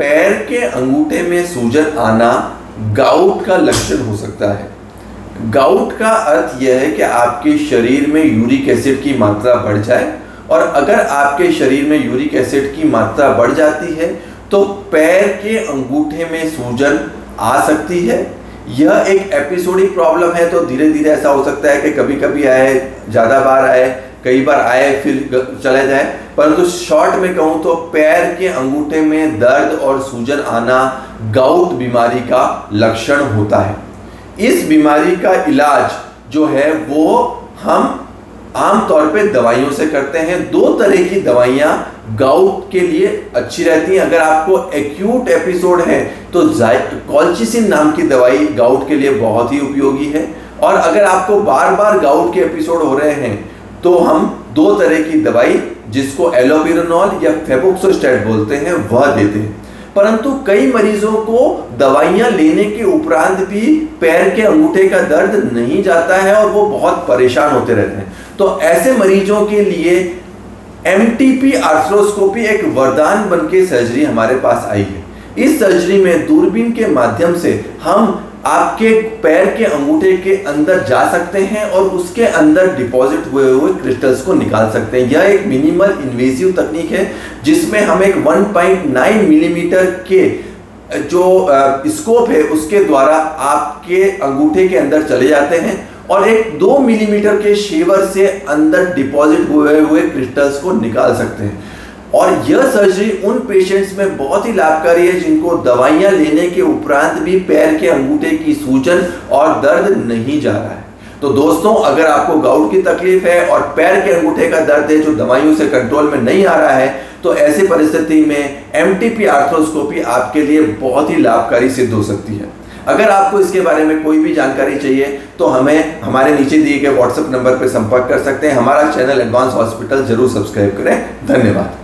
पैर के अंगूठे में सूजन आना गाउट का लक्षण हो सकता है। गाउट का अर्थ यह है कि आपके शरीर में यूरिक एसिड की मात्रा बढ़ जाए और अगर आपके शरीर में यूरिक एसिड की मात्रा बढ़ जाती है तो पैर के अंगूठे में सूजन आ सकती है। यह एक एपिसोडिक प्रॉब्लम है तो धीरे धीरे ऐसा हो सकता है कि कभी कभी आए, ज़्यादा बार आए कई बार आए, फिर चले जाए। परंतु शॉर्ट में कहूँ तो पैर के अंगूठे में दर्द और सूजन आना गाउट बीमारी का लक्षण होता है। इस बीमारी का इलाज जो है, वो हम आमतौर पे दवाइयों से करते हैं। दो तरह की दवाइयाँ गाउट के लिए अच्छी रहती हैं। अगर आपको एक्यूट एपिसोड है तो कॉल्चिसिन नाम की दवाई गाउट के लिए बहुत ही उपयोगी है। और अगर आपको बार बार गाउट के एपिसोड हो रहे हैं तो हम दो तरह की दवाई, जिसको एलोपिरानॉल या फेबोक्सोस्टेट बोलते हैं, वह देते हैं। परंतु कई मरीजों को दवाइयाँ लेने के उपरांत भी पैर के अंगूठे का दर्द नहीं जाता है और वो बहुत परेशान होते रहते हैं। तो ऐसे मरीजों के लिए एम आर्थ्रोस्कोपी एक वरदान बन के सर्जरी हमारे पास आई है। इस सर्जरी में दूरबीन के माध्यम से हम आपके पैर के अंगूठे के अंदर जा सकते हैं और उसके अंदर डिपॉजिट हुए हुए क्रिस्टल्स को निकाल सकते हैं। यह एक मिनिमल इन्वेजिव तकनीक है, जिसमें हम एक 1.9 मिलीमीटर के, जो स्कोप है, उसके द्वारा आपके अंगूठे के अंदर चले जाते हैं और एक दो मिलीमीटर के शेवर से अंदर डिपॉजिट हुए हुए क्रिस्टल्स को निकाल सकते हैं। और यह सर्जरी उन पेशेंट्स में बहुत ही लाभकारी है जिनको दवाइयाँ लेने के उपरांत भी पैर के अंगूठे की सूजन और दर्द नहीं जा रहा है। तो दोस्तों, अगर आपको गाउट की तकलीफ़ है और पैर के अंगूठे का दर्द है जो दवाइयों से कंट्रोल में नहीं आ रहा है तो ऐसी परिस्थिति में एम आर्थ्रोस्कोपी आपके लिए बहुत ही लाभकारी सिद्ध हो सकती है। अगर आपको इसके बारे में कोई भी जानकारी चाहिए तो हमें हमारे नीचे दिए गए व्हाट्सएप नंबर पर संपर्क कर सकते हैं। हमारा चैनल एडवांस हॉस्पिटल ज़रूर सब्सक्राइब करें। धन्यवाद।